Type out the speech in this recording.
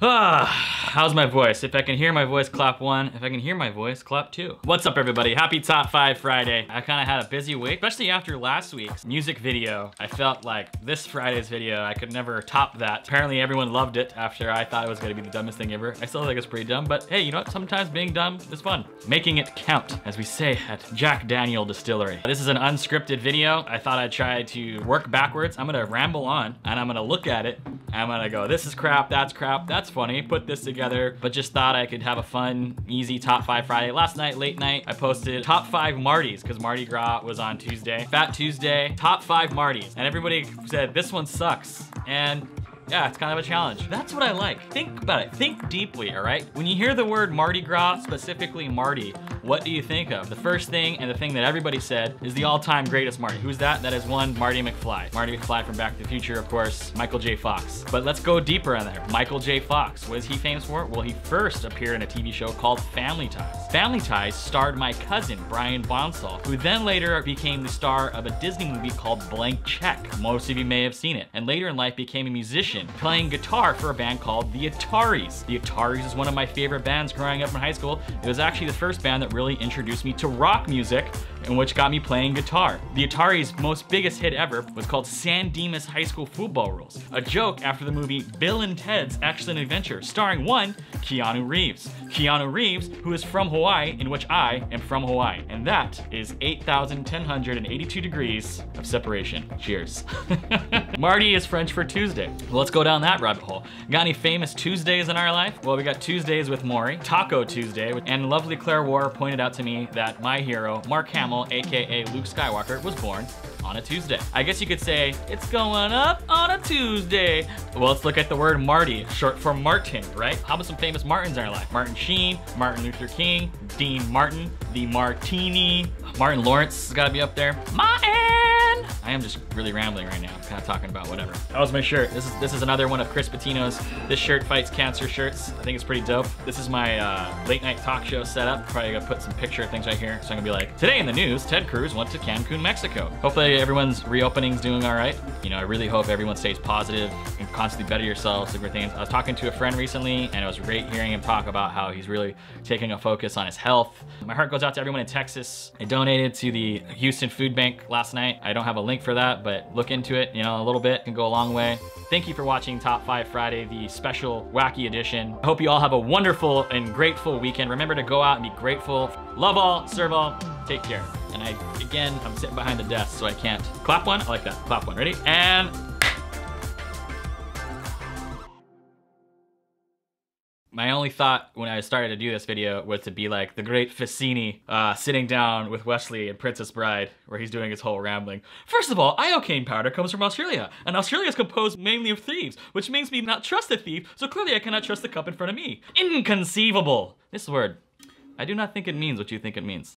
Ah, how's my voice? If I can hear my voice, clap one. If I can hear my voice, clap two. What's up, everybody? Happy Top 5 Friday. I kind of had a busy week, especially after last week's music video. I felt like this Friday's video, I could never top that. Apparently, everyone loved it after I thought it was going to be the dumbest thing ever. I still think it's pretty dumb, but hey, you know what? Sometimes being dumb is fun. Making it count, as we say at Jack Daniel Distillery. This is an unscripted video. I thought I'd try to work backwards. I'm going to ramble on, and I'm going to look at it. I'm to go, this is crap, that's crap, that's that's funny, put this together, but just thought I could have a fun, easy top five Friday. Last night, late night, I posted top five Martys, because Mardi Gras was on Tuesday. Fat Tuesday, top five Martys. And everybody said, this one sucks. And yeah, it's kind of a challenge. That's what I like. Think about it. Think deeply, all right? When you hear the word Mardi Gras, specifically Marty, what do you think of? The first thing and the thing that everybody said is the all-time greatest Marty. Who's that? That is one Marty McFly. Marty McFly from Back to the Future, of course, Michael J. Fox. But let's go deeper on there. Michael J. Fox, what is he famous for? Well, he first appeared in a TV show called Family Ties. Family Ties starred my cousin, Brian Bonsall, who then later became the star of a Disney movie called Blank Check. Most of you may have seen it. And later in life became a musician playing guitar for a band called the Ataris. The Ataris is one of my favorite bands growing up in high school. It was actually the first band that really introduced me to rock music and which got me playing guitar. The Ataris' most biggest hit ever was called San Dimas High School Football Rules, a joke after the movie Bill and Ted's Excellent Adventure, starring one, Keanu Reeves. Keanu Reeves, who is from Hawaii, in which I am from Hawaii. And that is 8,1082 degrees of separation. Cheers. Marty is French for Tuesday. Let's go down that rabbit hole. Got any famous Tuesdays in our life? Well, we got Tuesdays with Morrie, Taco Tuesday, and lovely Claire War pointed out to me that my hero, Mark Hamill, aka Luke Skywalker, was born on a Tuesday. I guess you could say, it's going up on a Tuesday. Well, let's look at the word Marty, short for Martin, right? How about some famous Martins in our life? Martin Sheen, Martin Luther King, Dean Martin, the Martini, Martin Lawrence has gotta be up there. Martin! I am just really rambling right now. Kind of talking about whatever. That was my shirt. This is this is another one of Chris Patino's This Shirt Fights Cancer shirts. I think it's pretty dope. This is my uh, late night talk show setup. Probably gonna put some picture things right here. So I'm gonna be like, today in the news, Ted Cruz went to Cancun, Mexico. Hopefully everyone's reopening's doing all right. You know, I really hope everyone stays positive and constantly better yourselves, things. I was talking to a friend recently and it was great hearing him talk about how he's really taking a focus on his health. My heart goes out to everyone in Texas. I donated to the Houston Food Bank last night. I don't have a link for that, but look into it, you know, a little bit can go a long way. Thank you for watching Top 5 Friday, the special wacky edition. I hope you all have a wonderful and grateful weekend. Remember to go out and be grateful. Love all, serve all, take care. And I, again, I'm sitting behind the desk, so I can't. Clap one, I like that. Clap one, ready? And My only thought when I started to do this video was to be like the great Vizzini uh, sitting down with Westley and Princess Bride, where he's doing his whole rambling. First of all, iocane powder comes from Australia, and Australia is composed mainly of thieves, which makes me not trust a thief, so clearly I cannot trust the cup in front of me. Inconceivable! This word, I do not think it means what you think it means.